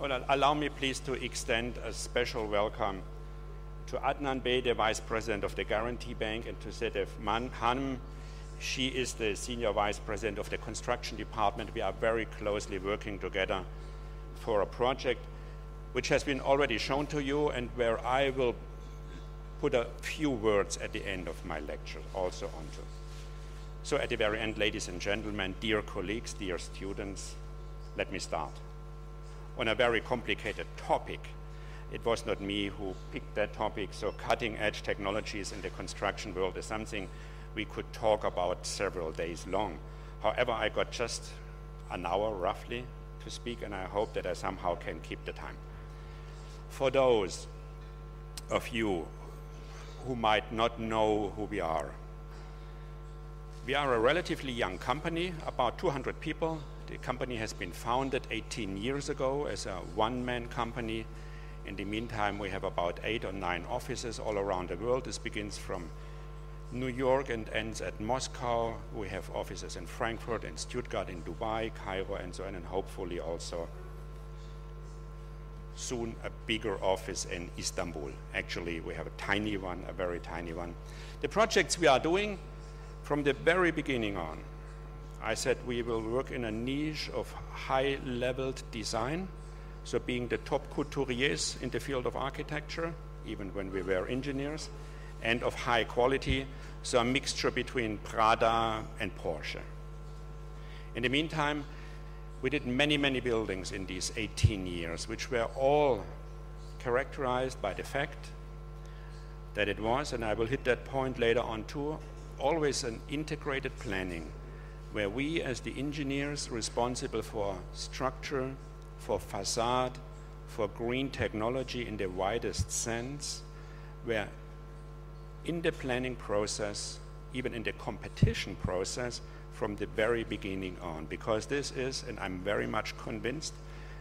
Well, allow me please to extend a special welcome to Adnan Bey, the Vice President of the Garanti Bank, and to Sedef Hanım. She is the Senior Vice President of the Construction Department. We are very closely working together for a project which has been already shown to you and where I will put a few words at the end of my lecture also onto. So at the very end, ladies and gentlemen, dear colleagues, dear students, let me start on a very complicated topic. It was not me who picked that topic, so cutting edge technologies in the construction world is something we could talk about several days long. However, I got just an hour roughly to speak, and I hope that I somehow can keep the time. For those of you who might not know who we are, we are a relatively young company, about 200 people, the company has been founded 18 years ago as a one-man company. In the meantime, we have about eight or nine offices all around the world. This begins from New York and ends at Moscow. We have offices in Frankfurt, in Stuttgart, in Dubai, Cairo, and so on, and hopefully also soon a bigger office in Istanbul. Actually, we have a tiny one, a very tiny one. The projects we are doing from the very beginning on I said we will work in a niche of high leveled design, so being the top couturiers in the field of architecture, even when we were engineers, and of high quality, so a mixture between Prada and Porsche. In the meantime, we did many, many buildings in these 18 years, which were all characterized by the fact that it was, and I will hit that point later on too, always an integrated planning where we, as the engineers responsible for structure, for facade, for green technology in the widest sense, where in the planning process, even in the competition process, from the very beginning on. Because this is, and I'm very much convinced,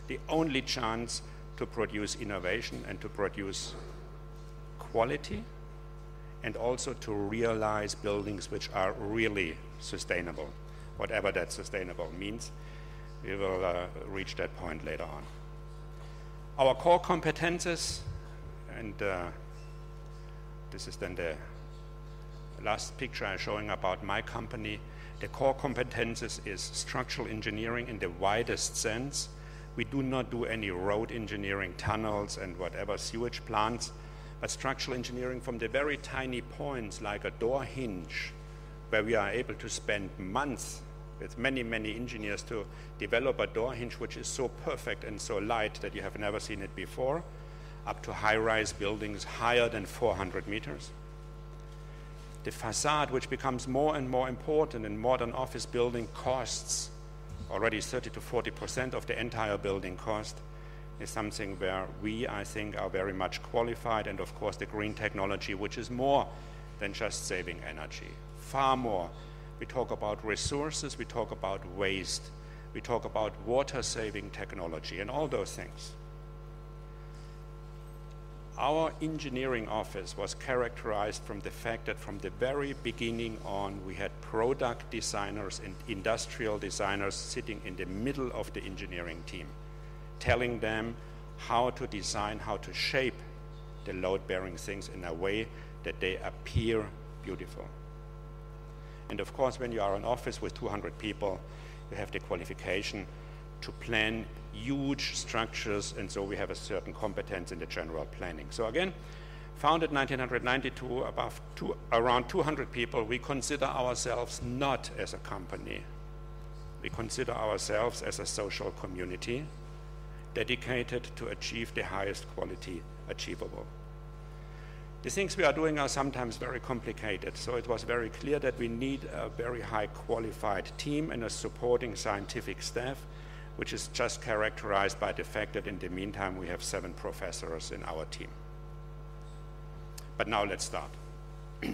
the only chance to produce innovation and to produce quality and also to realize buildings which are really sustainable whatever that sustainable means. We will uh, reach that point later on. Our core competences, and uh, this is then the last picture I'm showing about my company. The core competences is structural engineering in the widest sense. We do not do any road engineering, tunnels, and whatever sewage plants, but structural engineering from the very tiny points like a door hinge, where we are able to spend months with many, many engineers to develop a door hinge which is so perfect and so light that you have never seen it before, up to high-rise buildings higher than 400 meters. The facade, which becomes more and more important in modern office building costs, already 30 to 40 percent of the entire building cost, is something where we, I think, are very much qualified, and of course the green technology, which is more than just saving energy, far more we talk about resources, we talk about waste, we talk about water saving technology, and all those things. Our engineering office was characterized from the fact that from the very beginning on, we had product designers and industrial designers sitting in the middle of the engineering team, telling them how to design, how to shape the load bearing things in a way that they appear beautiful. And of course, when you are an office with 200 people, you have the qualification to plan huge structures, and so we have a certain competence in the general planning. So again, founded 1992, above two, around 200 people, we consider ourselves not as a company. We consider ourselves as a social community dedicated to achieve the highest quality achievable. The things we are doing are sometimes very complicated, so it was very clear that we need a very high qualified team and a supporting scientific staff, which is just characterized by the fact that in the meantime we have seven professors in our team. But now let's start.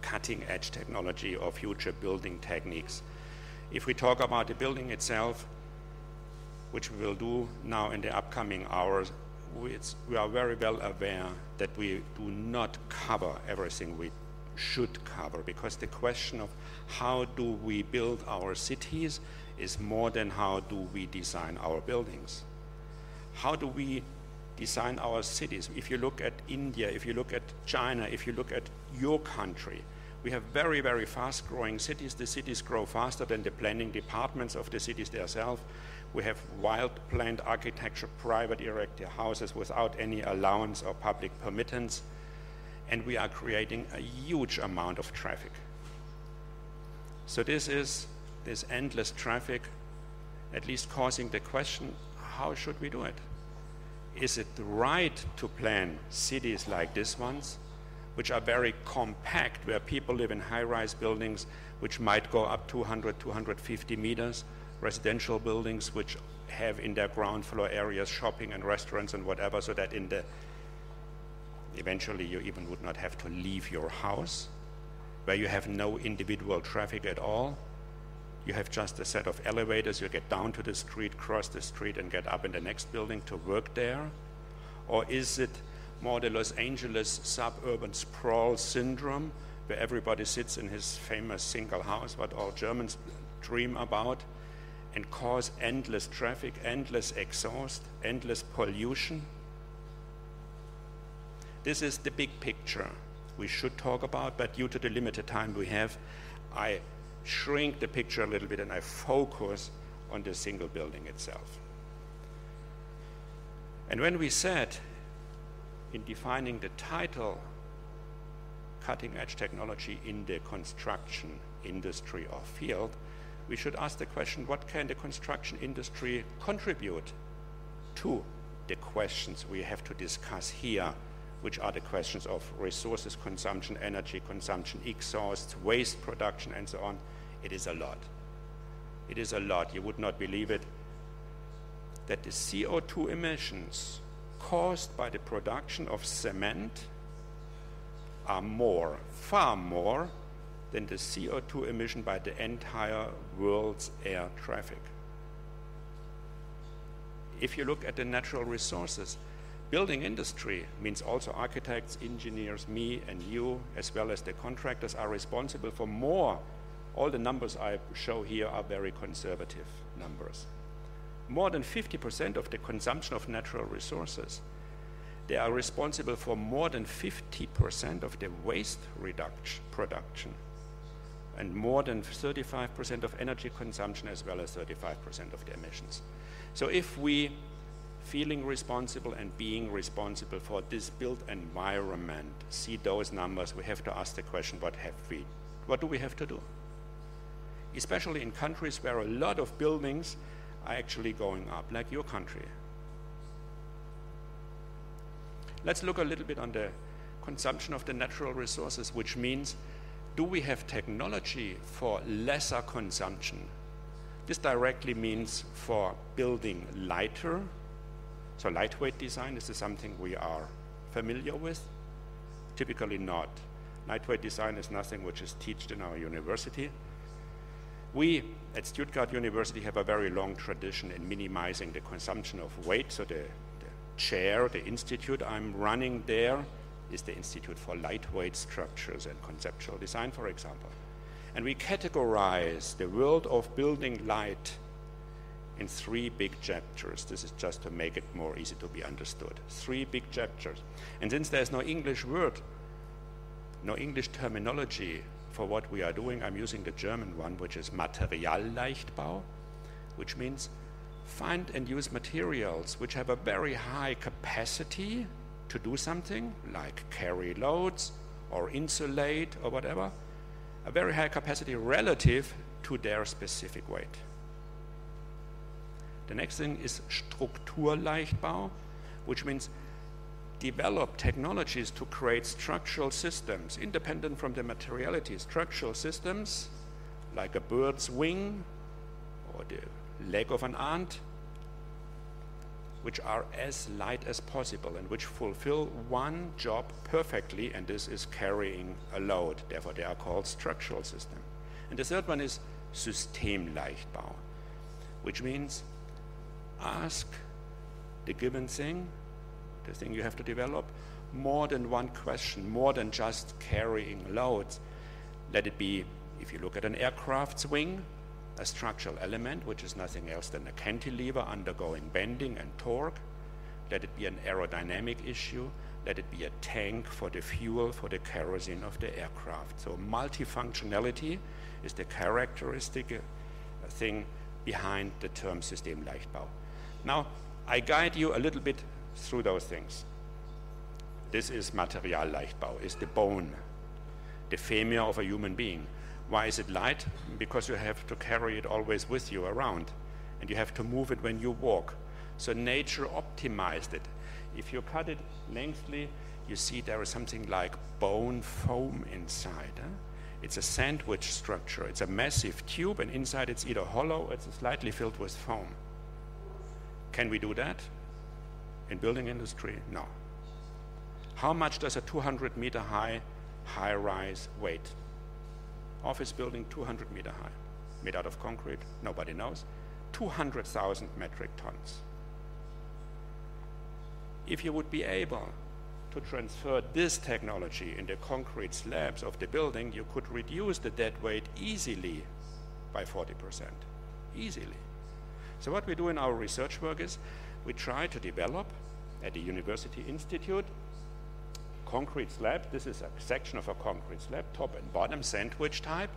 Cutting edge technology or future building techniques. If we talk about the building itself, which we will do now in the upcoming hours, we are very well aware that we do not cover everything we should cover because the question of how do we build our cities is more than how do we design our buildings. how do we design our cities? If you look at India, if you look at China, if you look at your country, we have very, very fast growing cities. The cities grow faster than the planning departments of the cities themselves. We have wild planned architecture, private erected houses without any allowance or public permittance. And we are creating a huge amount of traffic. So this is this endless traffic, at least causing the question, how should we do it? Is it right to plan cities like this ones, which are very compact, where people live in high-rise buildings which might go up 200, 250 meters, residential buildings which have in their ground floor areas shopping and restaurants and whatever, so that in the eventually you even would not have to leave your house, where you have no individual traffic at all. You have just a set of elevators, you get down to the street, cross the street, and get up in the next building to work there? Or is it more the Los Angeles suburban sprawl syndrome, where everybody sits in his famous single house, what all Germans dream about? And cause endless traffic, endless exhaust, endless pollution. This is the big picture we should talk about, but due to the limited time we have, I shrink the picture a little bit and I focus on the single building itself. And when we said in defining the title, cutting edge technology in the construction industry or field, we should ask the question, what can the construction industry contribute to the questions we have to discuss here, which are the questions of resources consumption, energy consumption, exhaust, waste production, and so on. It is a lot. It is a lot. You would not believe it. That the CO2 emissions caused by the production of cement are more, far more than the CO2 emission by the entire world's air traffic. If you look at the natural resources, building industry means also architects, engineers, me and you, as well as the contractors are responsible for more. All the numbers I show here are very conservative numbers. More than 50% of the consumption of natural resources. They are responsible for more than 50% of the waste reduction, production and more than 35% of energy consumption as well as 35% of the emissions. So if we feeling responsible and being responsible for this built environment see those numbers, we have to ask the question, what have we, what do we have to do? Especially in countries where a lot of buildings are actually going up, like your country. Let's look a little bit on the consumption of the natural resources, which means do we have technology for lesser consumption? This directly means for building lighter. So lightweight design, this is something we are familiar with? Typically not. Lightweight design is nothing which is taught in our university. We at Stuttgart University have a very long tradition in minimizing the consumption of weight. So the, the chair, the institute I'm running there, is the Institute for Lightweight Structures and Conceptual Design, for example. And we categorize the world of building light in three big chapters. This is just to make it more easy to be understood. Three big chapters. And since there's no English word, no English terminology for what we are doing, I'm using the German one, which is Materialleichtbau, which means find and use materials which have a very high capacity to do something, like carry loads or insulate or whatever, a very high capacity relative to their specific weight. The next thing is Strukturleichtbau, which means develop technologies to create structural systems independent from the materiality. Structural systems like a bird's wing or the leg of an ant which are as light as possible and which fulfill one job perfectly, and this is carrying a load. Therefore, they are called structural system. And the third one is Systemleichtbau, which means ask the given thing, the thing you have to develop, more than one question, more than just carrying loads. Let it be, if you look at an aircraft's wing, a structural element, which is nothing else than a cantilever undergoing bending and torque. let it be an aerodynamic issue, let it be a tank for the fuel, for the kerosene of the aircraft. So multifunctionality is the characteristic uh, thing behind the term Systemleichtbau. Now, I guide you a little bit through those things. This is Materialleichtbau, is the bone, the femur of a human being. Why is it light? Because you have to carry it always with you around, and you have to move it when you walk. So nature optimized it. If you cut it lengthly, you see there is something like bone foam inside. Huh? It's a sandwich structure. It's a massive tube, and inside it's either hollow or it's slightly filled with foam. Can we do that in building industry? No. How much does a 200 meter high high rise weight? Office building 200 meter high, made out of concrete, nobody knows. 200,000 metric tons. If you would be able to transfer this technology in the concrete slabs of the building, you could reduce the dead weight easily by 40%. Easily. So what we do in our research work is we try to develop at the University Institute concrete slab. This is a section of a concrete slab, top and bottom sandwich type.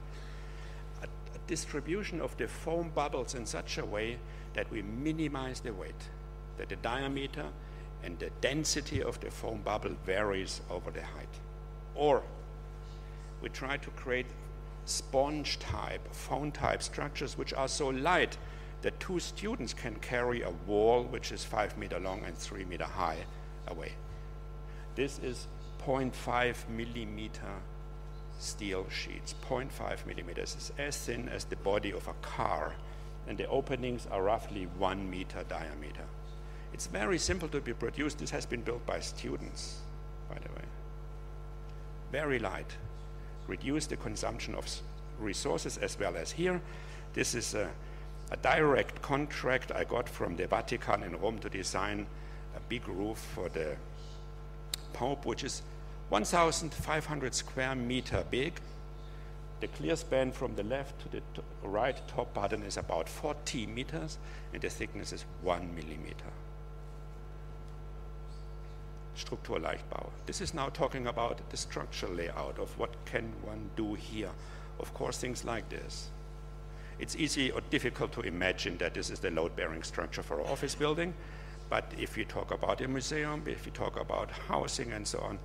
A, a distribution of the foam bubbles in such a way that we minimize the weight, that the diameter and the density of the foam bubble varies over the height. Or we try to create sponge type, foam type structures which are so light that two students can carry a wall which is five meter long and three meter high away. This is 0.5 millimeter steel sheets. 0.5 millimeters is as thin as the body of a car, and the openings are roughly one meter diameter. It's very simple to be produced. This has been built by students, by the way. Very light. Reduce the consumption of resources as well as here. This is a, a direct contract I got from the Vatican in Rome to design a big roof for the Pope, which is 1,500 square meter big. The clear span from the left to the right top button is about 40 meters, and the thickness is one millimeter. Strukturleichtbau. This is now talking about the structural layout of what can one do here. Of course, things like this. It's easy or difficult to imagine that this is the load-bearing structure for an office building, but if you talk about a museum, if you talk about housing and so on,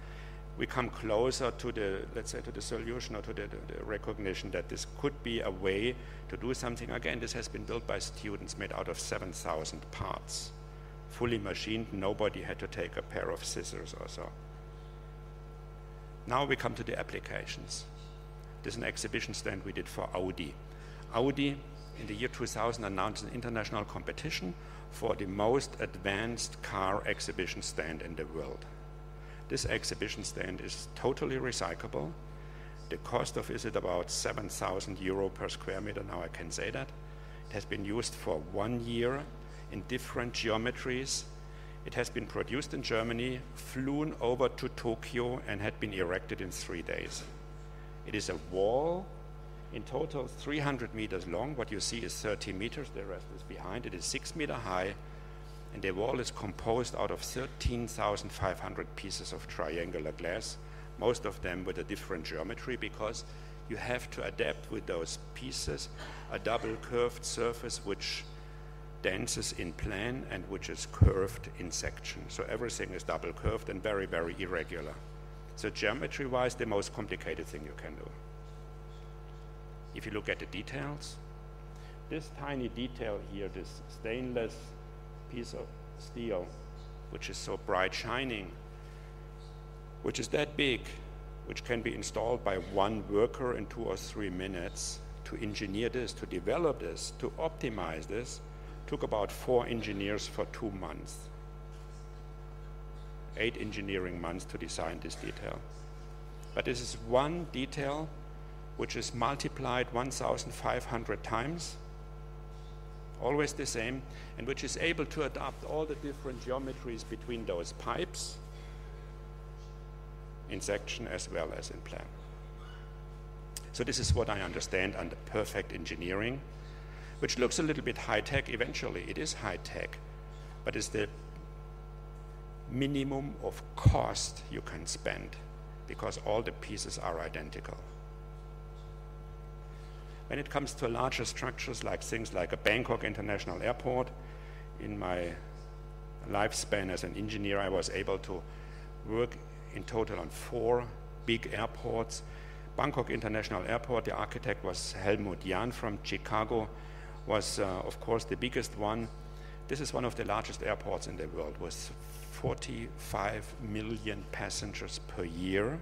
we come closer to the, let's say, to the solution or to the, the, recognition that this could be a way to do something. Again, this has been built by students made out of 7,000 parts fully machined. Nobody had to take a pair of scissors or so. Now we come to the applications. This is an exhibition stand we did for Audi. Audi, in the year 2000, announced an international competition for the most advanced car exhibition stand in the world. This exhibition stand is totally recyclable. The cost of is it about 7,000 euro per square meter, now I can say that. It has been used for one year in different geometries. It has been produced in Germany, flown over to Tokyo, and had been erected in three days. It is a wall, in total 300 meters long. What you see is 30 meters, the rest is behind. It is six meter high, and the wall is composed out of 13,500 pieces of triangular glass, most of them with a different geometry because you have to adapt with those pieces a double curved surface which dances in plan and which is curved in section. So everything is double curved and very, very irregular. So geometry wise, the most complicated thing you can do. If you look at the details, this tiny detail here, this stainless piece of steel, which is so bright shining, which is that big, which can be installed by one worker in two or three minutes to engineer this, to develop this, to optimize this, Took about four engineers for two months. Eight engineering months to design this detail. But this is one detail which is multiplied 1,500 times, always the same, and which is able to adapt all the different geometries between those pipes in section as well as in plan. So this is what I understand under perfect engineering which looks a little bit high tech eventually. It is high tech, but it's the minimum of cost you can spend because all the pieces are identical. When it comes to larger structures like things like a Bangkok International Airport, in my lifespan as an engineer, I was able to work in total on four big airports. Bangkok International Airport, the architect was Helmut Jahn from Chicago, was uh, of course the biggest one. This is one of the largest airports in the world with 45 million passengers per year.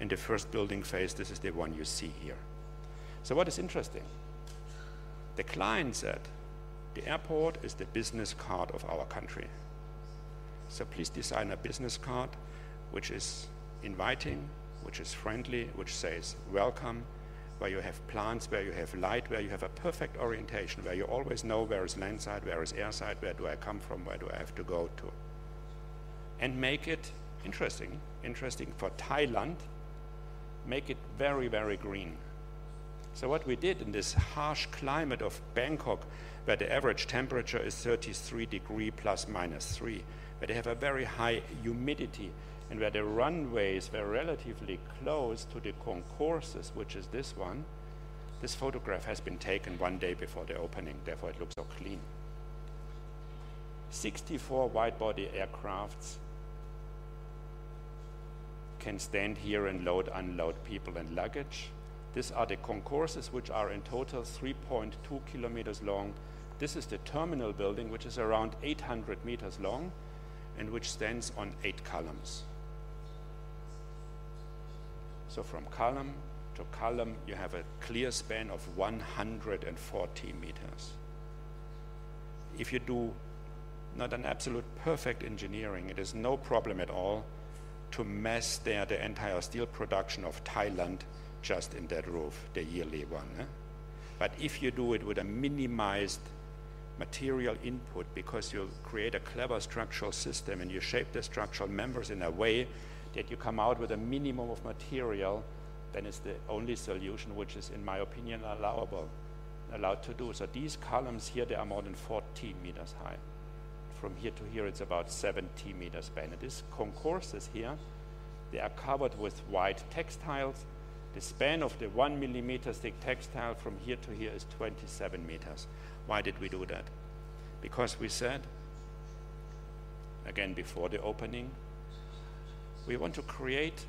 In the first building phase, this is the one you see here. So what is interesting? The client said, the airport is the business card of our country. So please design a business card which is inviting, which is friendly, which says welcome, where you have plants, where you have light, where you have a perfect orientation, where you always know where is landside, where is airside, where do I come from, where do I have to go to. And make it interesting, interesting for Thailand, make it very, very green. So what we did in this harsh climate of Bangkok, where the average temperature is 33 degree plus minus 3, where they have a very high humidity, and where the runways were relatively close to the concourses, which is this one, this photograph has been taken one day before the opening, therefore it looks so clean. 64 wide-body aircrafts can stand here and load, unload people and luggage. These are the concourses, which are in total 3.2 kilometers long. This is the terminal building, which is around 800 meters long and which stands on eight columns. So from column to column, you have a clear span of 140 meters. If you do not an absolute perfect engineering, it is no problem at all to mass there the entire steel production of Thailand just in that roof, the yearly one. Eh? But if you do it with a minimized material input because you create a clever structural system and you shape the structural members in a way that you come out with a minimum of material, then it's the only solution which is, in my opinion, allowable, allowed to do. So these columns here, they are more than 14 meters high. From here to here, it's about 70 meters span. And these concourses here, they are covered with white textiles. The span of the one millimeter thick textile from here to here is 27 meters. Why did we do that? Because we said, again before the opening, we want to create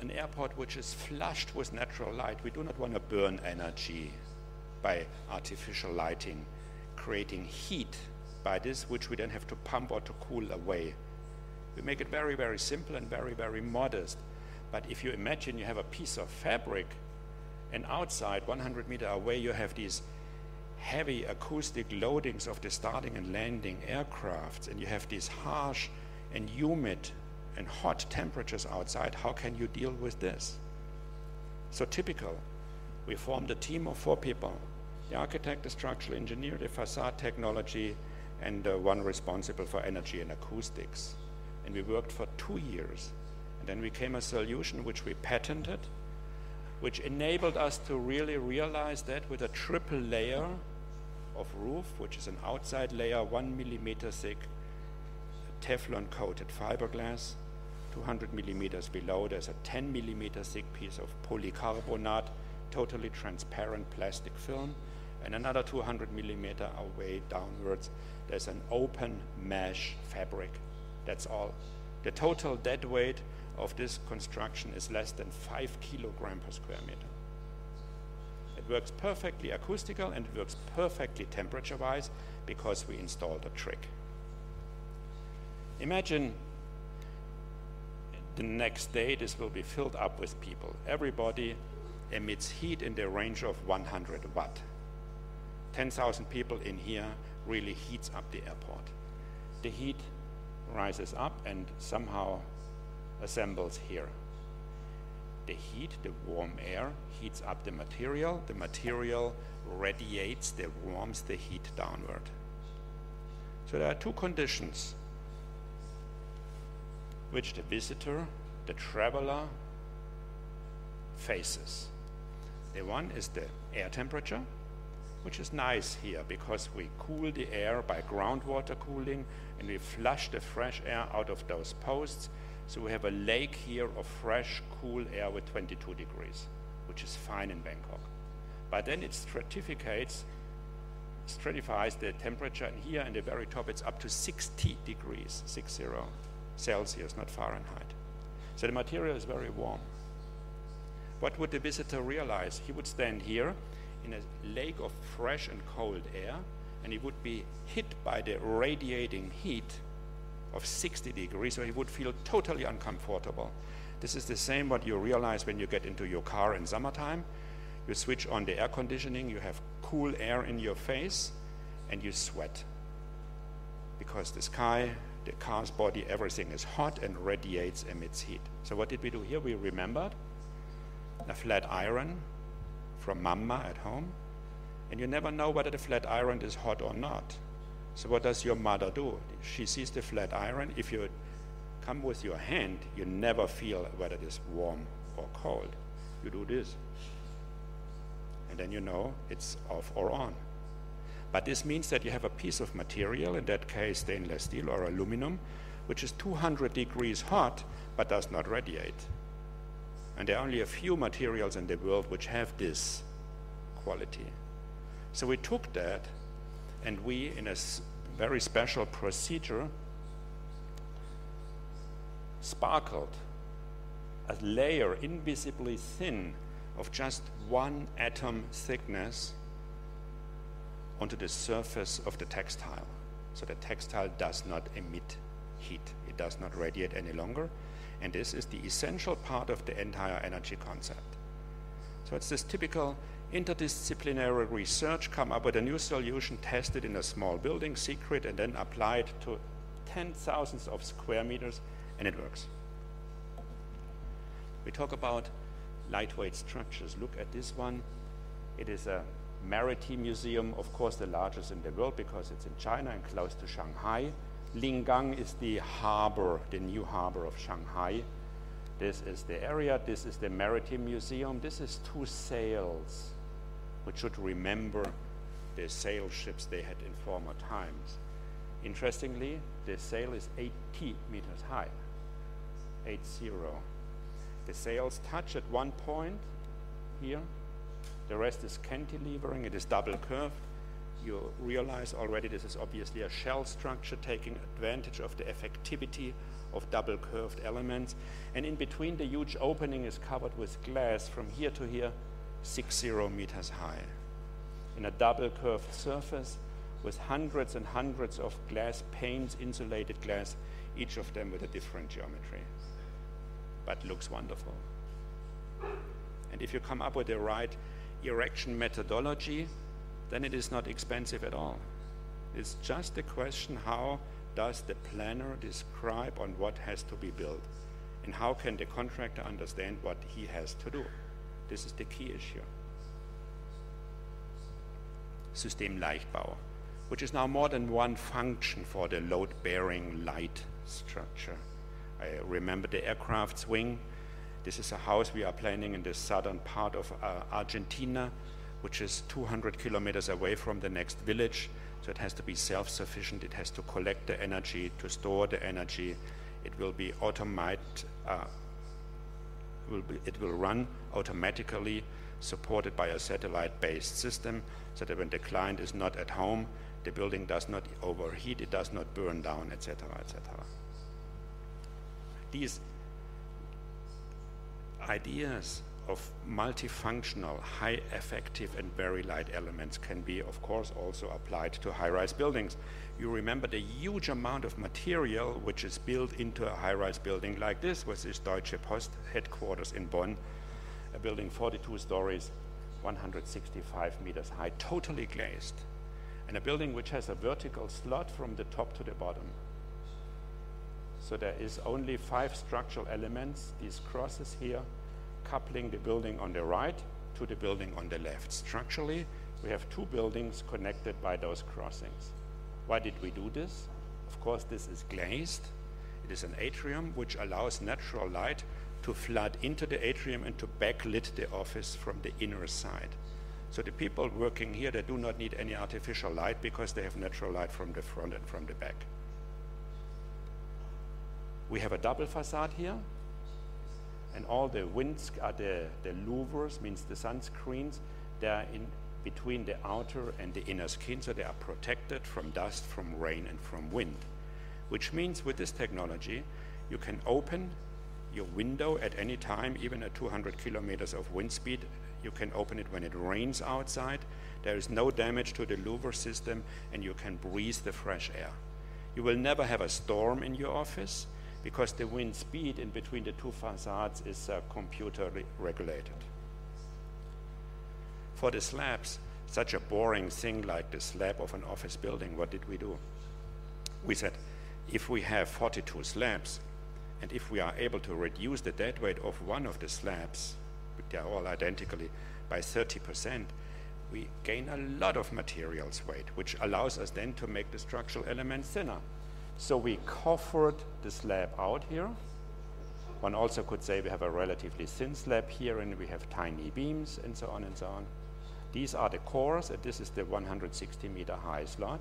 an airport which is flushed with natural light. We do not want to burn energy by artificial lighting, creating heat by this, which we then have to pump or to cool away. We make it very, very simple and very, very modest. But if you imagine you have a piece of fabric, and outside, 100 meter away, you have these heavy acoustic loadings of the starting and landing aircrafts, and you have these harsh and humid and hot temperatures outside, how can you deal with this? So typical, we formed a team of four people, the architect, the structural engineer, the facade technology, and uh, one responsible for energy and acoustics. And we worked for two years. Then we came a solution which we patented, which enabled us to really realize that with a triple layer of roof, which is an outside layer, one millimeter thick, Teflon coated fiberglass, 200 millimeters below, there's a 10 millimeter thick piece of polycarbonate, totally transparent plastic film, and another 200 millimeter away downwards, there's an open mesh fabric. That's all. The total dead weight of this construction is less than 5 kilogram per square meter. It works perfectly acoustical and it works perfectly temperature-wise because we installed a trick. Imagine the next day, this will be filled up with people. Everybody emits heat in the range of 100 watt. 10,000 people in here really heats up the airport. The heat rises up and somehow assembles here. The heat, the warm air, heats up the material. The material radiates, the warms the heat downward. So there are two conditions which the visitor, the traveler, faces. The one is the air temperature, which is nice here because we cool the air by groundwater cooling and we flush the fresh air out of those posts. So we have a lake here of fresh, cool air with 22 degrees, which is fine in Bangkok. But then it stratificates, stratifies the temperature, and here in the very top it's up to 60 degrees, 60 Celsius, not Fahrenheit. So the material is very warm. What would the visitor realize? He would stand here in a lake of fresh and cold air, and he would be hit by the radiating heat of 60 degrees, so he would feel totally uncomfortable. This is the same what you realize when you get into your car in summertime. You switch on the air conditioning, you have cool air in your face, and you sweat. Because the sky, the car's body, everything is hot and radiates, emits heat. So, what did we do here? We remembered a flat iron from mama at home, and you never know whether the flat iron is hot or not. So what does your mother do? She sees the flat iron. If you come with your hand, you never feel whether it is warm or cold. You do this. And then you know it's off or on. But this means that you have a piece of material, in that case stainless steel or aluminum, which is 200 degrees hot but does not radiate. And there are only a few materials in the world which have this quality. So we took that and we, in a very special procedure, sparkled a layer invisibly thin of just one atom thickness onto the surface of the textile. So the textile does not emit heat, it does not radiate any longer. And this is the essential part of the entire energy concept. So it's this typical interdisciplinary research, come up with a new solution, test it in a small building, secret, and then apply it to 10 thousands of square meters, and it works. We talk about lightweight structures. Look at this one. It is a maritime museum, of course, the largest in the world because it's in China and close to Shanghai. Lingang is the harbor, the new harbor of Shanghai. This is the area, this is the Maritime Museum, this is two sails, which should remember the sail ships they had in former times. Interestingly, the sail is 80 meters high, 80. The sails touch at one point here, the rest is cantilevering, it is double curved, you realize already this is obviously a shell structure taking advantage of the effectivity of double curved elements. And in between, the huge opening is covered with glass from here to here, six zero meters high. In a double curved surface with hundreds and hundreds of glass panes, insulated glass, each of them with a different geometry. But looks wonderful. And if you come up with the right erection methodology, then it is not expensive at all. It's just a question how does the planner describe on what has to be built and how can the contractor understand what he has to do. This is the key issue. System Leichtbau, which is now more than one function for the load-bearing light structure. I remember the aircraft's wing. This is a house we are planning in the southern part of uh, Argentina which is 200 kilometers away from the next village. So it has to be self-sufficient. It has to collect the energy, to store the energy. It will be automated. Uh, will be, it will run automatically, supported by a satellite-based system, so that when the client is not at home, the building does not overheat, it does not burn down, etc., etc. These ideas of multifunctional, high effective, and very light elements can be, of course, also applied to high rise buildings. You remember the huge amount of material which is built into a high rise building like this, which is Deutsche Post headquarters in Bonn, a building 42 stories, 165 meters high, totally glazed, and a building which has a vertical slot from the top to the bottom. So there is only five structural elements, these crosses here, coupling the building on the right to the building on the left. Structurally, we have two buildings connected by those crossings. Why did we do this? Of course, this is glazed. It is an atrium which allows natural light to flood into the atrium and to backlit the office from the inner side. So the people working here, they do not need any artificial light because they have natural light from the front and from the back. We have a double facade here, and all the winds are the, the louvers, means the sunscreens, they're in between the outer and the inner skin, so they are protected from dust, from rain, and from wind. Which means with this technology, you can open your window at any time, even at 200 kilometers of wind speed. You can open it when it rains outside. There is no damage to the louver system, and you can breathe the fresh air. You will never have a storm in your office because the wind speed in between the two facades is uh, computer regulated. For the slabs, such a boring thing like the slab of an office building, what did we do? We said, if we have 42 slabs, and if we are able to reduce the dead weight of one of the slabs, they are all identically, by 30%, we gain a lot of materials weight, which allows us then to make the structural elements thinner. So we coffered the slab out here. One also could say we have a relatively thin slab here and we have tiny beams and so on and so on. These are the cores and this is the 160 meter high slot.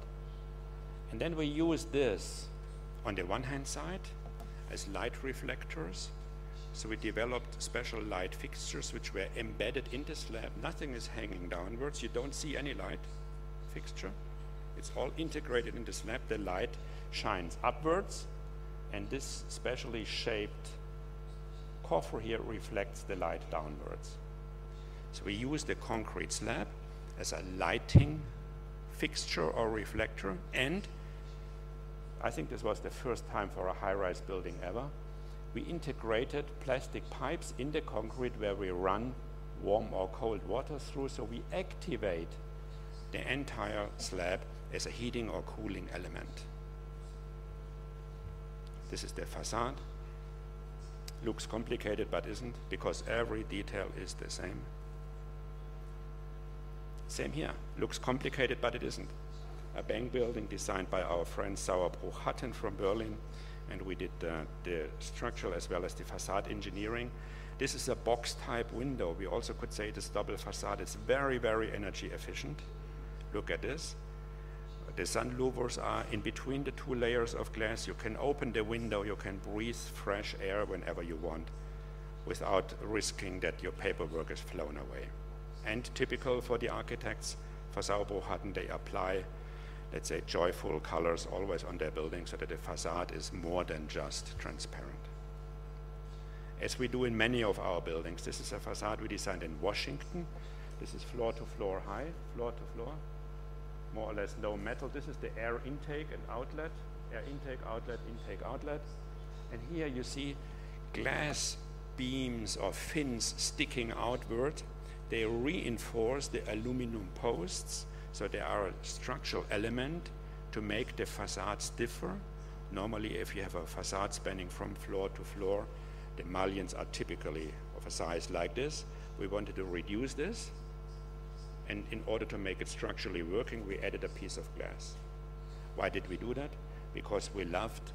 And then we use this on the one hand side as light reflectors. So we developed special light fixtures which were embedded in the slab. Nothing is hanging downwards. You don't see any light fixture. It's all integrated in the slab. The light shines upwards, and this specially shaped coffer here reflects the light downwards. So we use the concrete slab as a lighting fixture or reflector, and I think this was the first time for a high-rise building ever, we integrated plastic pipes in the concrete where we run warm or cold water through, so we activate the entire slab as a heating or cooling element. This is the facade. Looks complicated but isn't because every detail is the same. Same here. Looks complicated but it isn't. A bank building designed by our friend Sauerbruch Hutton from Berlin and we did uh, the structural as well as the facade engineering. This is a box type window. We also could say this double facade. It's very, very energy efficient. Look at this. The sun louvers are in between the two layers of glass. You can open the window, you can breathe fresh air whenever you want without risking that your paperwork is flown away. And typical for the architects, for Sauerbruch Hutton, they apply, let's say, joyful colors always on their building so that the facade is more than just transparent. As we do in many of our buildings, this is a facade we designed in Washington. This is floor to floor high, floor to floor more or less low metal. This is the air intake and outlet, air intake, outlet, intake, outlet. And here you see glass beams or fins sticking outward. They reinforce the aluminum posts, so they are a structural element to make the facades differ. Normally, if you have a facade spanning from floor to floor, the mullions are typically of a size like this. We wanted to reduce this and in order to make it structurally working, we added a piece of glass. Why did we do that? Because we loved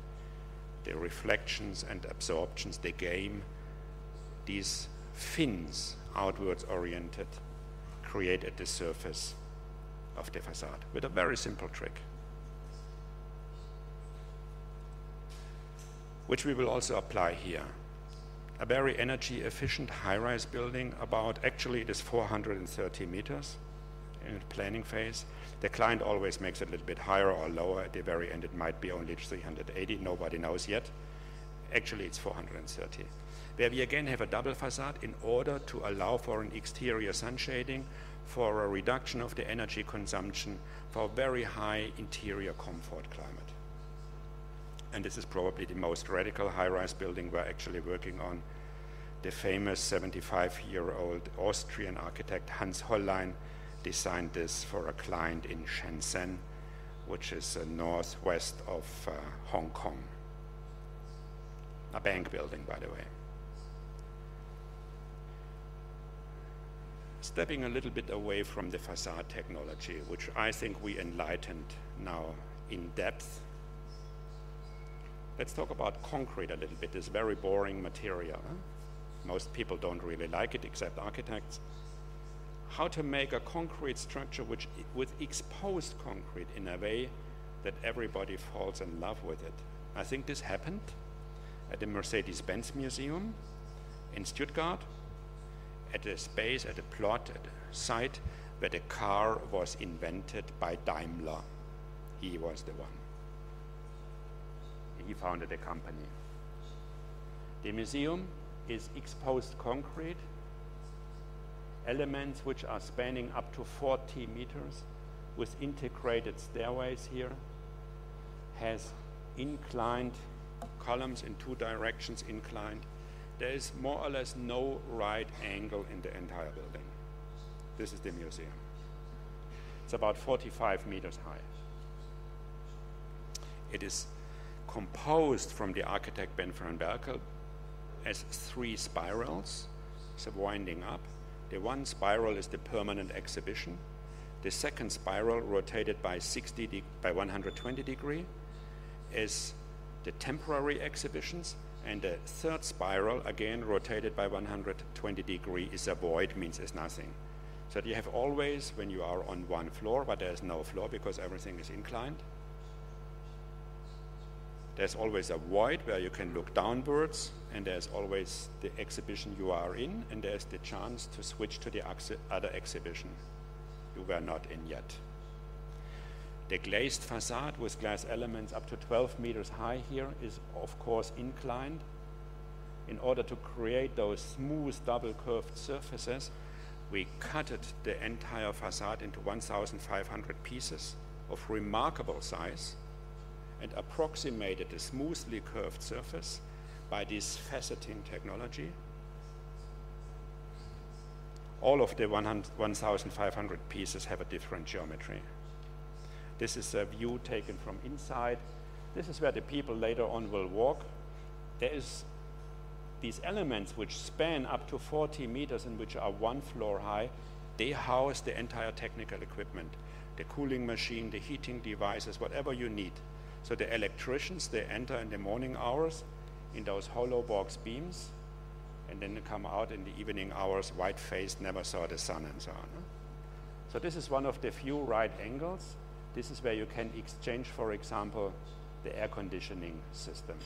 the reflections and absorptions, the game, these fins, outwards oriented, create at the surface of the facade with a very simple trick. Which we will also apply here. A very energy efficient high rise building, about actually it is 430 meters in the planning phase. The client always makes it a little bit higher or lower. At the very end, it might be only 380. Nobody knows yet. Actually, it's 430. Where we again have a double facade in order to allow for an exterior sun shading, for a reduction of the energy consumption, for very high interior comfort climate. And this is probably the most radical high-rise building we're actually working on. The famous 75-year-old Austrian architect Hans Hollein designed this for a client in Shenzhen, which is uh, northwest of uh, Hong Kong. A bank building, by the way. Stepping a little bit away from the facade technology, which I think we enlightened now in depth. Let's talk about concrete a little bit, this very boring material. Most people don't really like it, except architects how to make a concrete structure which with exposed concrete in a way that everybody falls in love with it. I think this happened. at the Mercedes-Benz Museum in Stuttgart, at a space, at a plot, at a site where the car was invented by Daimler. He was the one. He founded the company. The museum is exposed concrete, elements which are spanning up to 40 meters with integrated stairways here, has inclined columns in two directions inclined. There is more or less no right angle in the entire building. This is the museum. It's about 45 meters high. It is composed from the architect Ben Berkel as three spirals, so winding up. The one spiral is the permanent exhibition. The second spiral, rotated by 60 by 120 degree, is the temporary exhibitions. And the third spiral, again rotated by 120 degree, is a void, means it's nothing. So you have always, when you are on one floor, but there's no floor because everything is inclined, there's always a void where you can look downwards, and there's always the exhibition you are in, and there's the chance to switch to the other exhibition you were not in yet. The glazed facade with glass elements up to 12 meters high here is of course inclined. In order to create those smooth double curved surfaces, we cutted the entire facade into 1,500 pieces of remarkable size and approximated the smoothly curved surface by this faceting technology. All of the 1,500 pieces have a different geometry. This is a view taken from inside. This is where the people later on will walk. There is these elements which span up to 40 meters and which are one floor high, they house the entire technical equipment, the cooling machine, the heating devices, whatever you need. So the electricians, they enter in the morning hours in those hollow box beams, and then they come out in the evening hours, white-faced, never saw the sun, and so on. So this is one of the few right angles. This is where you can exchange, for example, the air conditioning system.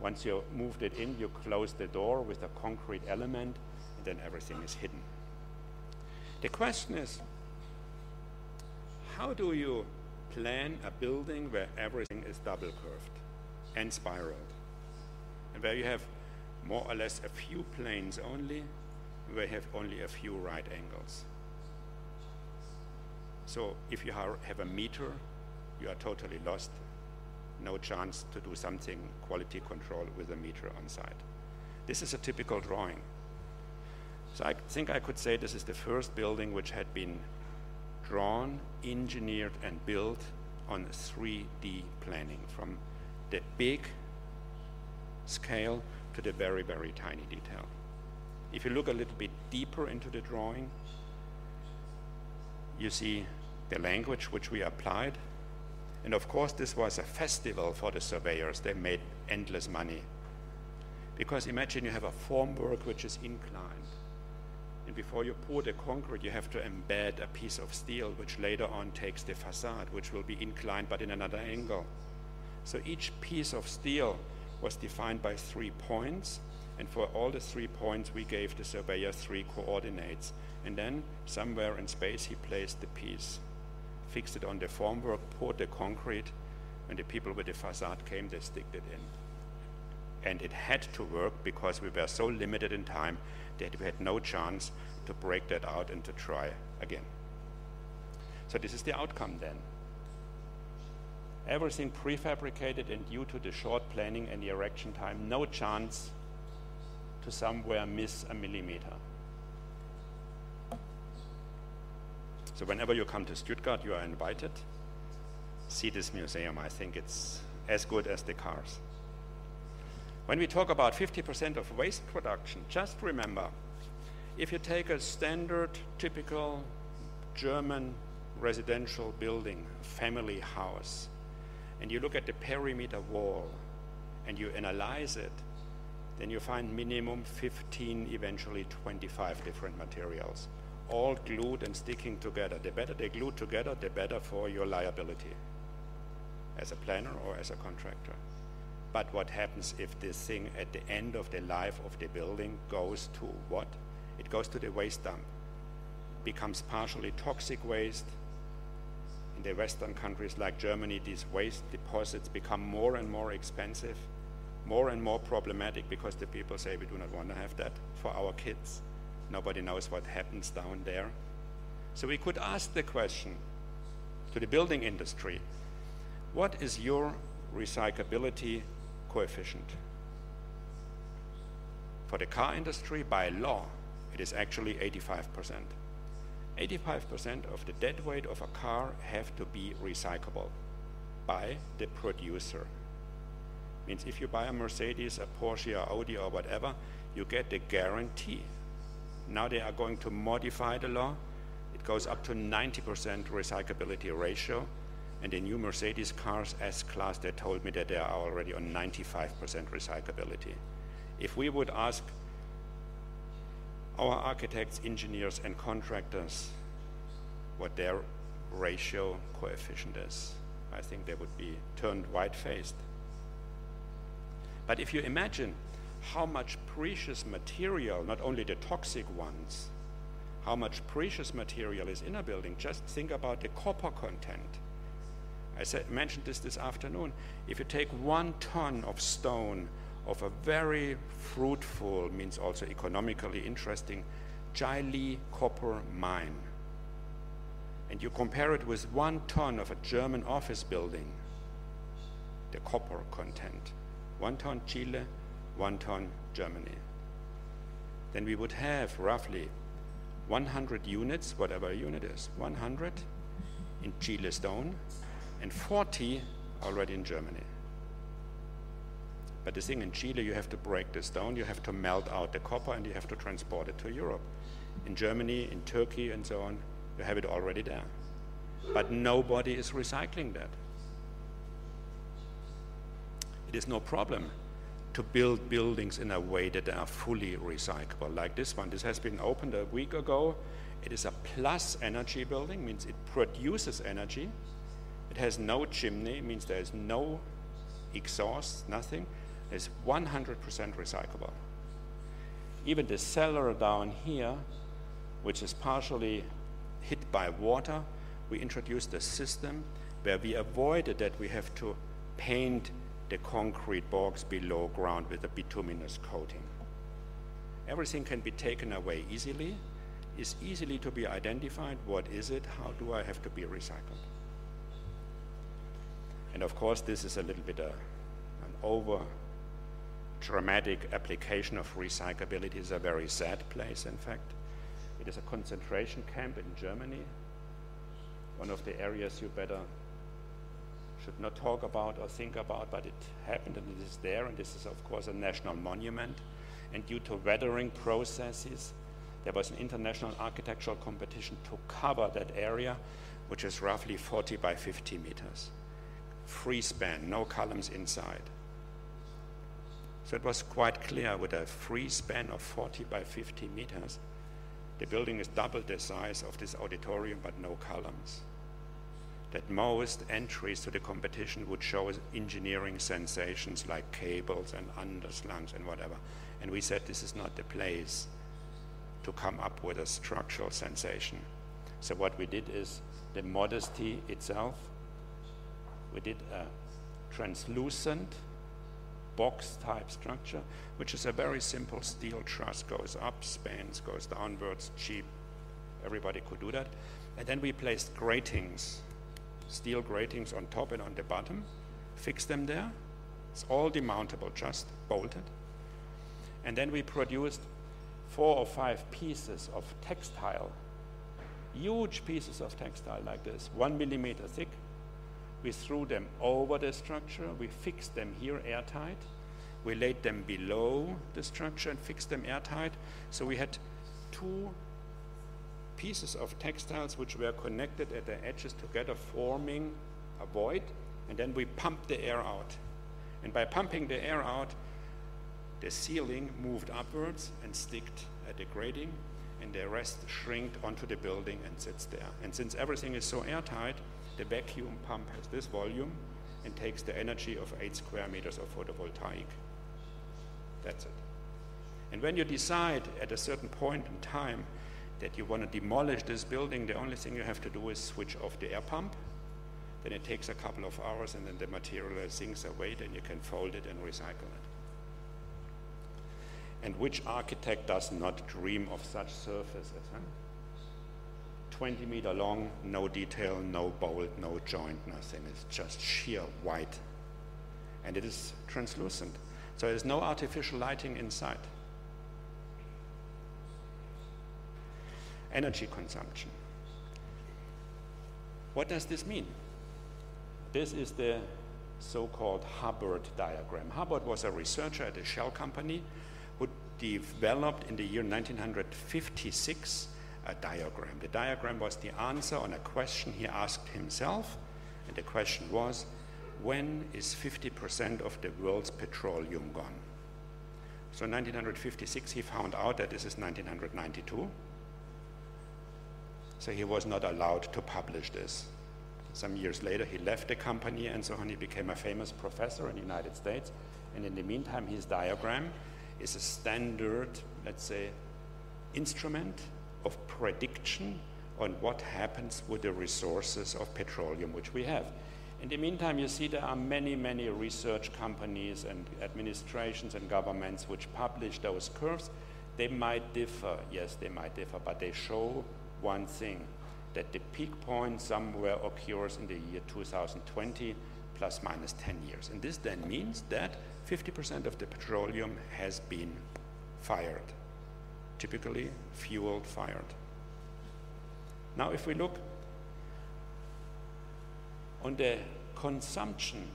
Once you moved it in, you close the door with a concrete element, and then everything is hidden. The question is, how do you plan a building where everything is double curved and spiraled? And where you have more or less a few planes only, where you have only a few right angles. So if you have a meter, you are totally lost. No chance to do something quality control with a meter on site. This is a typical drawing. So I think I could say this is the first building which had been drawn, engineered, and built on 3D planning from the big scale to the very, very tiny detail. If you look a little bit deeper into the drawing, you see the language which we applied. And of course, this was a festival for the surveyors. They made endless money. Because imagine you have a formwork which is inclined. And before you pour the concrete, you have to embed a piece of steel, which later on takes the facade, which will be inclined but in another angle. So each piece of steel was defined by three points, and for all the three points, we gave the surveyor three coordinates. And then, somewhere in space, he placed the piece, fixed it on the formwork, poured the concrete. When the people with the facade came, they sticked it in. And it had to work because we were so limited in time that we had no chance to break that out and to try again. So this is the outcome then. Everything prefabricated and due to the short planning and the erection time, no chance to somewhere miss a millimeter. So whenever you come to Stuttgart, you are invited. See this museum. I think it's as good as the cars. When we talk about 50% of waste production, just remember, if you take a standard, typical German residential building, family house, and you look at the perimeter wall and you analyze it, then you find minimum 15, eventually 25 different materials, all glued and sticking together. The better they glue together, the better for your liability as a planner or as a contractor. But what happens if this thing at the end of the life of the building goes to what? It goes to the waste dump, becomes partially toxic waste. In the Western countries like Germany, these waste deposits become more and more expensive, more and more problematic because the people say we do not want to have that for our kids. Nobody knows what happens down there. So we could ask the question to the building industry what is your recyclability coefficient? For the car industry, by law, it is actually 85%. 85% of the dead weight of a car have to be recyclable by the producer. Means if you buy a Mercedes, a Porsche, or Audi, or whatever, you get the guarantee. Now they are going to modify the law. It goes up to 90% recyclability ratio. And the new Mercedes cars S-Class, they told me that they are already on 95% recyclability. If we would ask our architects, engineers, and contractors what their ratio coefficient is, I think they would be turned white-faced. But if you imagine how much precious material, not only the toxic ones, how much precious material is in a building, just think about the copper content I said, mentioned this this afternoon. If you take one ton of stone of a very fruitful, means also economically interesting, Chilean copper mine, and you compare it with one ton of a German office building, the copper content, one ton Chile, one ton Germany, then we would have roughly 100 units, whatever a unit is, 100 in Chile stone, and 40 already in Germany. But the thing in Chile, you have to break this down, you have to melt out the copper, and you have to transport it to Europe. In Germany, in Turkey, and so on, you have it already there. But nobody is recycling that. It is no problem to build buildings in a way that they are fully recyclable, like this one. This has been opened a week ago. It is a plus energy building, means it produces energy, it has no chimney, means there is no exhaust, nothing. It's 100% recyclable. Even the cellar down here, which is partially hit by water, we introduced a system where we avoided that we have to paint the concrete box below ground with a bituminous coating. Everything can be taken away easily, is easily to be identified. What is it? How do I have to be recycled? And of course, this is a little bit an over dramatic application of recyclability. It's a very sad place, in fact. It is a concentration camp in Germany, one of the areas you better should not talk about or think about, but it happened and it is there, and this is, of course, a national monument. And due to weathering processes, there was an international architectural competition to cover that area, which is roughly 40 by 50 meters free span, no columns inside. So it was quite clear with a free span of 40 by 50 meters, the building is double the size of this auditorium, but no columns. That most entries to the competition would show engineering sensations like cables and underslungs and whatever. And we said this is not the place to come up with a structural sensation. So what we did is the modesty itself we did a translucent box type structure, which is a very simple steel truss, goes up, spans, goes downwards, cheap. Everybody could do that. And then we placed gratings, steel gratings on top and on the bottom, fix them there. It's all demountable, just bolted. And then we produced four or five pieces of textile, huge pieces of textile like this, one millimeter thick, we threw them over the structure. We fixed them here airtight. We laid them below the structure and fixed them airtight. So we had two pieces of textiles which were connected at the edges together, forming a void. And then we pumped the air out. And by pumping the air out, the ceiling moved upwards and sticked at the grating, and the rest shrinked onto the building and sits there. And since everything is so airtight, the vacuum pump has this volume, and takes the energy of 8 square meters of photovoltaic. That's it. And when you decide at a certain point in time that you want to demolish this building, the only thing you have to do is switch off the air pump. Then it takes a couple of hours and then the material sinks away, then you can fold it and recycle it. And which architect does not dream of such surfaces? Huh? 20 meter long, no detail, no bolt, no joint, nothing. It's just sheer white. And it is translucent. So there's no artificial lighting inside. Energy consumption. What does this mean? This is the so-called Hubbert diagram. Hubbert was a researcher at a Shell company who developed in the year 1956 a diagram. The diagram was the answer on a question he asked himself, and the question was, when is 50% of the world's petroleum gone? So in 1956 he found out that this is 1992. So he was not allowed to publish this. Some years later he left the company and so on. He became a famous professor in the United States. And in the meantime his diagram is a standard, let's say, instrument of prediction on what happens with the resources of petroleum which we have. In the meantime, you see there are many, many research companies and administrations and governments which publish those curves. They might differ, yes, they might differ, but they show one thing, that the peak point somewhere occurs in the year 2020, plus minus 10 years. And this then means that 50% of the petroleum has been fired typically fueled fired. Now, if we look on the consumption,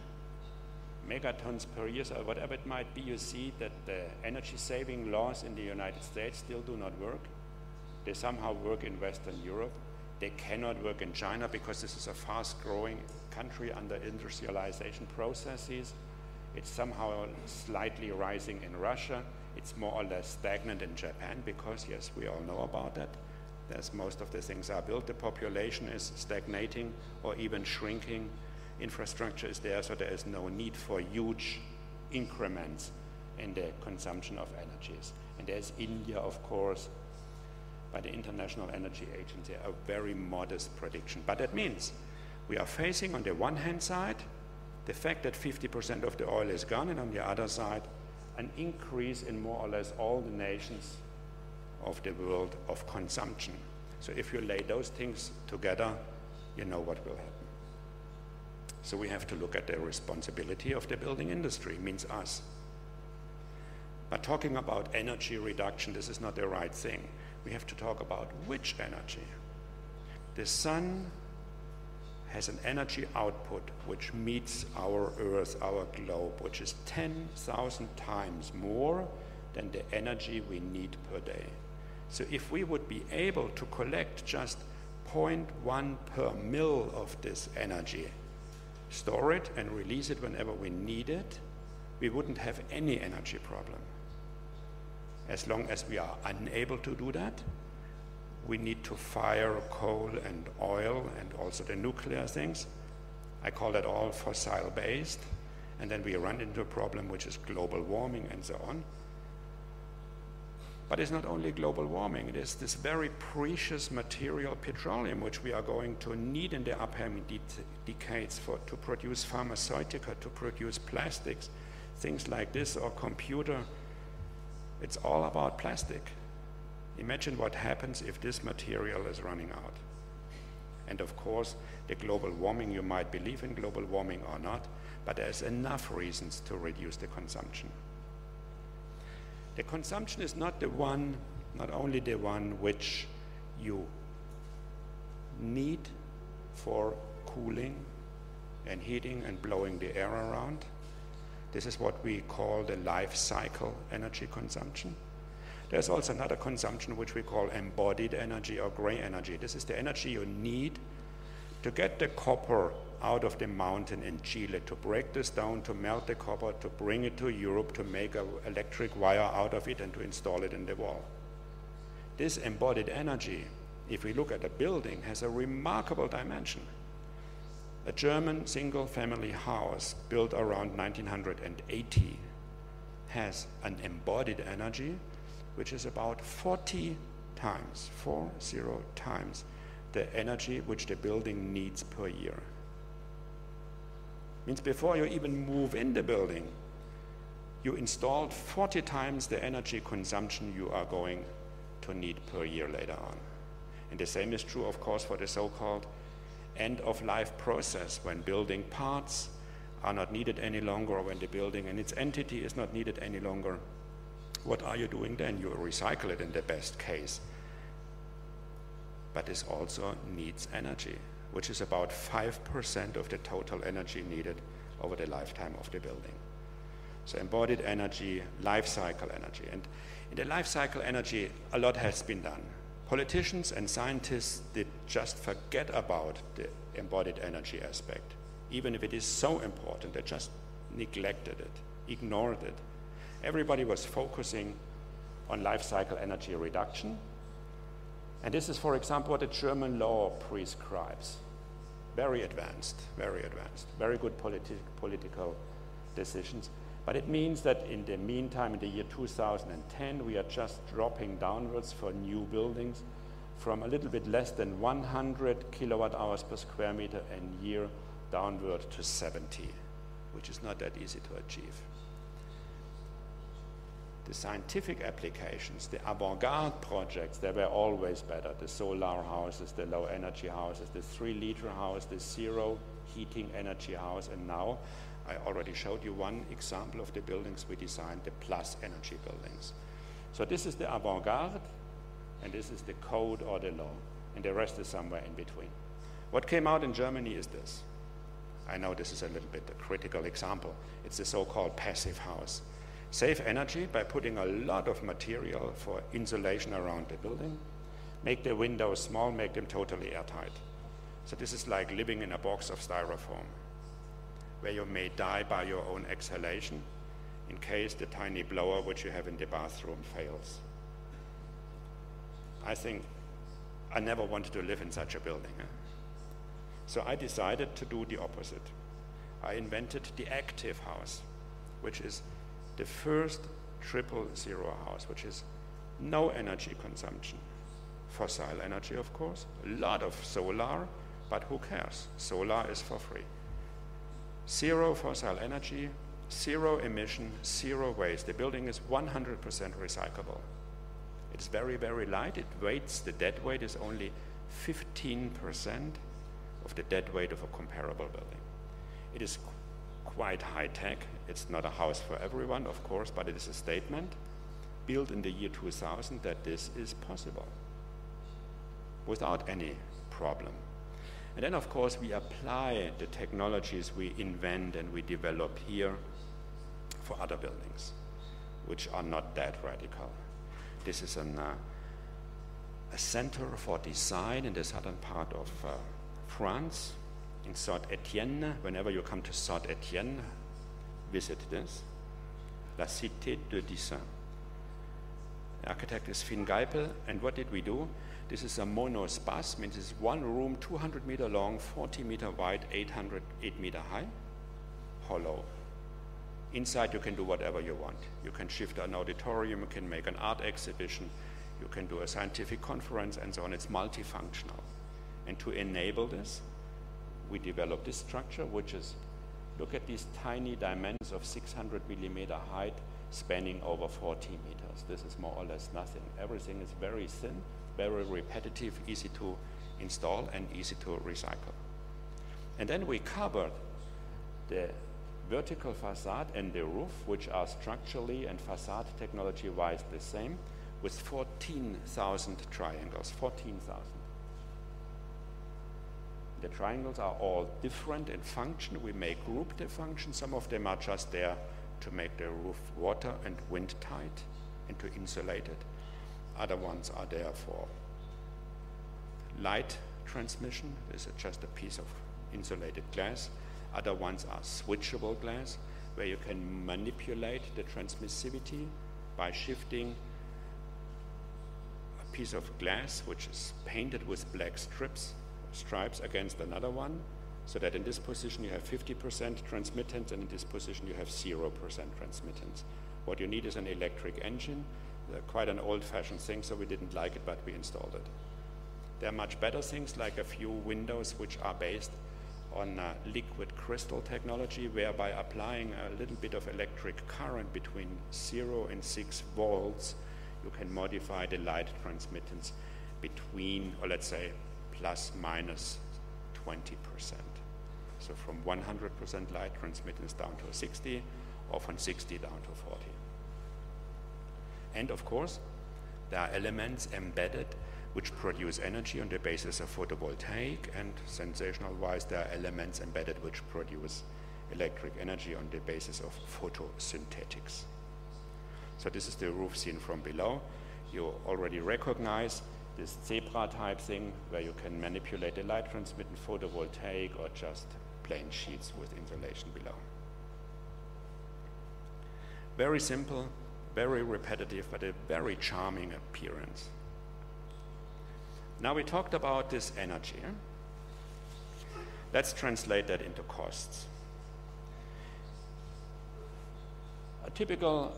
megatons per year, or whatever it might be, you see that the energy saving laws in the United States still do not work. They somehow work in Western Europe. They cannot work in China because this is a fast growing country under industrialization processes. It's somehow slightly rising in Russia. It's more or less stagnant in Japan because, yes, we all know about that. As most of the things are built, the population is stagnating or even shrinking. Infrastructure is there, so there is no need for huge increments in the consumption of energies. And there's India, of course, by the International Energy Agency, a very modest prediction. But that means we are facing, on the one hand side, the fact that 50% of the oil is gone, and on the other side, an increase in more or less all the nations of the world of consumption. So if you lay those things together, you know what will happen. So we have to look at the responsibility of the building industry, means us. But talking about energy reduction, this is not the right thing. We have to talk about which energy. The sun has an energy output which meets our Earth, our globe, which is 10,000 times more than the energy we need per day. So if we would be able to collect just 0.1 per mil of this energy, store it and release it whenever we need it, we wouldn't have any energy problem. As long as we are unable to do that, we need to fire coal and oil and also the nuclear things. I call that all fossil based. And then we run into a problem which is global warming and so on. But it's not only global warming, it is this very precious material, petroleum, which we are going to need in the upcoming de decades for, to produce pharmaceutical, to produce plastics, things like this, or computer. It's all about plastic. Imagine what happens if this material is running out. And of course, the global warming, you might believe in global warming or not, but there's enough reasons to reduce the consumption. The consumption is not the one, not only the one which you need for cooling and heating and blowing the air around. This is what we call the life cycle energy consumption. There's also another consumption which we call embodied energy or gray energy. This is the energy you need to get the copper out of the mountain in Chile, to break this down, to melt the copper, to bring it to Europe, to make an electric wire out of it and to install it in the wall. This embodied energy, if we look at a building, has a remarkable dimension. A German single family house built around 1980 has an embodied energy which is about 40 times, four zero times, the energy which the building needs per year. Means before you even move in the building, you installed 40 times the energy consumption you are going to need per year later on. And the same is true, of course, for the so called end of life process when building parts are not needed any longer, or when the building and its entity is not needed any longer. What are you doing then? You recycle it in the best case. But this also needs energy, which is about 5% of the total energy needed over the lifetime of the building. So embodied energy, life cycle energy. And in the life cycle energy, a lot has been done. Politicians and scientists did just forget about the embodied energy aspect. Even if it is so important, they just neglected it, ignored it. Everybody was focusing on life cycle energy reduction. And this is, for example, what the German law prescribes. Very advanced, very advanced, very good politi political decisions. But it means that in the meantime, in the year 2010, we are just dropping downwards for new buildings from a little bit less than 100 kilowatt hours per square meter a year downward to 70, which is not that easy to achieve. The scientific applications, the avant-garde projects, they were always better. The solar houses, the low energy houses, the three liter house, the zero heating energy house, and now I already showed you one example of the buildings we designed, the plus energy buildings. So this is the avant-garde, and this is the code or the law, and the rest is somewhere in between. What came out in Germany is this. I know this is a little bit a critical example. It's the so-called passive house. Save energy by putting a lot of material for insulation around the building, make the windows small, make them totally airtight. So this is like living in a box of styrofoam where you may die by your own exhalation in case the tiny blower which you have in the bathroom fails. I think I never wanted to live in such a building. Eh? So I decided to do the opposite. I invented the active house, which is the first triple zero house, which is no energy consumption. Fossil energy, of course, a lot of solar, but who cares? Solar is for free zero fossil energy, zero emission, zero waste. The building is 100% recyclable. It's very, very light. It weights, the dead weight is only 15% of the dead weight of a comparable building. It is quite high tech. It's not a house for everyone, of course, but it is a statement built in the year 2000 that this is possible without any problem. And then, of course, we apply the technologies we invent and we develop here for other buildings, which are not that radical. This is an, uh, a center for design in the southern part of uh, France, in Saint-Étienne. Whenever you come to Saint-Étienne, visit this. La Cité de Design. The architect is Finn Geipel, and what did we do? This is a monospace, means it's one room, 200 meter long, 40 meter wide, 800, 8 meter high, hollow. Inside you can do whatever you want. You can shift an auditorium, you can make an art exhibition, you can do a scientific conference and so on. It's multifunctional. And to enable this, we developed this structure, which is, look at these tiny dimensions of 600 millimeter height spanning over 40 meters. This is more or less nothing. Everything is very thin, very repetitive, easy to install, and easy to recycle. And then we covered the vertical facade and the roof, which are structurally and facade technology-wise the same, with 14,000 triangles, 14,000. The triangles are all different in function. We may group the functions. Some of them are just there to make the roof water and wind tight and to insulate it. Other ones are there for light transmission. This is just a piece of insulated glass. Other ones are switchable glass, where you can manipulate the transmissivity by shifting a piece of glass which is painted with black strips, stripes against another one, So that in this position you have 50% transmittance and in this position you have 0% transmittance. What you need is an electric engine, uh, quite an old-fashioned thing, so we didn't like it, but we installed it. There are much better things like a few windows which are based on uh, liquid crystal technology, whereby applying a little bit of electric current between 0 and 6 volts, you can modify the light transmittance between, or let's say, plus minus 20%. So from 100% light transmittance down to 60, or from 60 down to 40. And of course, there are elements embedded which produce energy on the basis of photovoltaic, and sensational wise, there are elements embedded which produce electric energy on the basis of photosynthetics. So this is the roof seen from below. You already recognize this zebra type thing where you can manipulate the light transmitting photovoltaic or just plain sheets with insulation below. Very simple, very repetitive, but a very charming appearance. Now we talked about this energy. Let's translate that into costs. A typical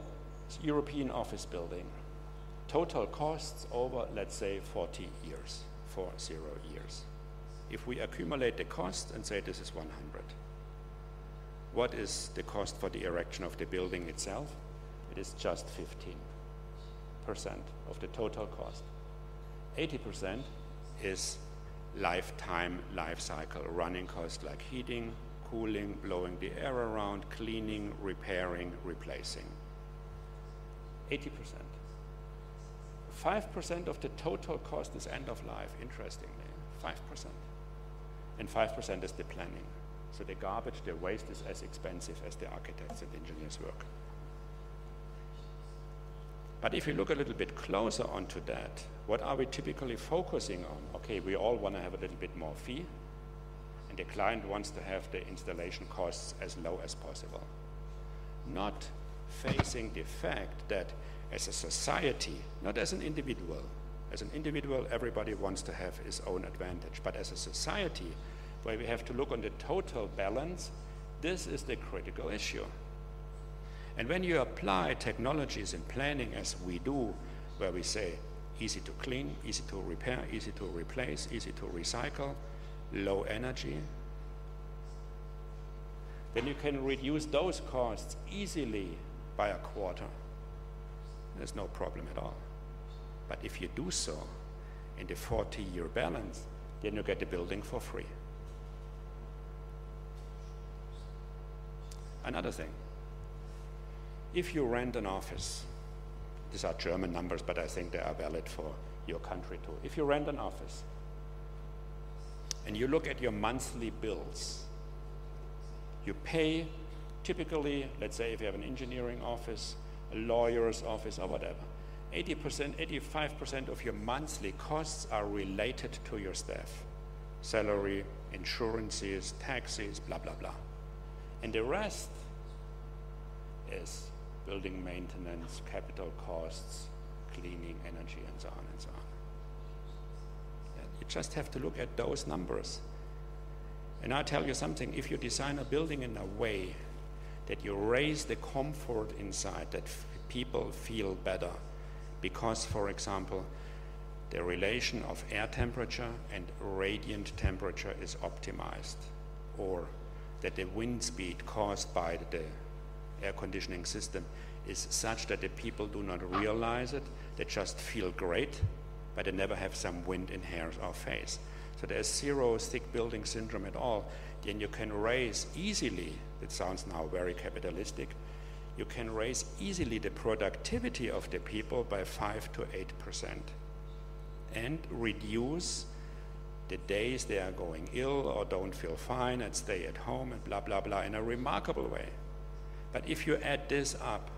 European office building, total costs over, let's say, 40 years, four zero years. If we accumulate the cost and say this is 100, what is the cost for the erection of the building itself? It is just 15% of the total cost. 80% is lifetime life cycle running costs like heating, cooling, blowing the air around, cleaning, repairing, replacing. 80%. 5% of the total cost is end of life, interestingly. 5%. And 5% is the planning. So the garbage, the waste is as expensive as the architects and engineers' work. But if you look a little bit closer onto that, what are we typically focusing on? Okay, we all want to have a little bit more fee, and the client wants to have the installation costs as low as possible. Not facing the fact that as a society, not as an individual, as an individual, everybody wants to have his own advantage, but as a society, where we have to look on the total balance, this is the critical issue. And when you apply technologies in planning as we do, where we say easy to clean, easy to repair, easy to replace, easy to recycle, low energy, then you can reduce those costs easily by a quarter. There's no problem at all. But if you do so in the 40 year balance, then you get the building for free. Another thing if you rent an office, these are German numbers, but I think they are valid for your country too. If you rent an office and you look at your monthly bills, you pay typically, let's say if you have an engineering office, a lawyer's office, or whatever, 80%, 85% of your monthly costs are related to your staff salary, insurances, taxes, blah, blah, blah. And the rest is building maintenance, capital costs, cleaning, energy, and so on and so on. you just have to look at those numbers. And I'll tell you something if you design a building in a way that you raise the comfort inside, that people feel better, because, for example, the relation of air temperature and radiant temperature is optimized, or that the wind speed caused by the air conditioning system is such that the people do not realize it. They just feel great, but they never have some wind in hair or face. So there's zero sick building syndrome at all. Then you can raise easily, it sounds now very capitalistic, you can raise easily the productivity of the people by 5 to 8% and reduce the days they are going ill or don't feel fine and stay at home and blah, blah, blah in a remarkable way. But if you add this up,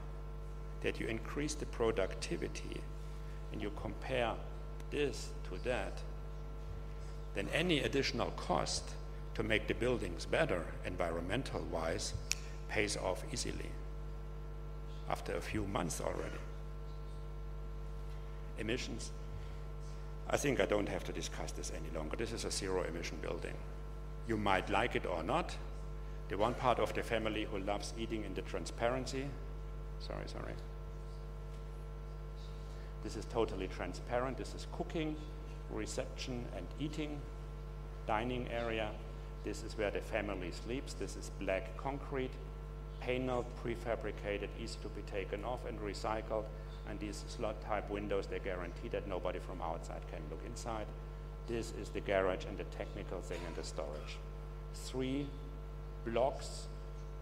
that you increase the productivity and you compare this to that, then any additional cost to make the buildings better environmental wise pays off easily after a few months already. Emissions. I think I don't have to discuss this any longer. This is a zero emission building. You might like it or not. The one part of the family who loves eating in the transparency. Sorry, sorry. This is totally transparent. This is cooking, reception, and eating. Dining area. This is where the family sleeps. This is black concrete, paneled, prefabricated, easy to be taken off and recycled. And these slot type windows, they guarantee that nobody from outside can look inside. This is the garage and the technical thing and the storage. Three blocks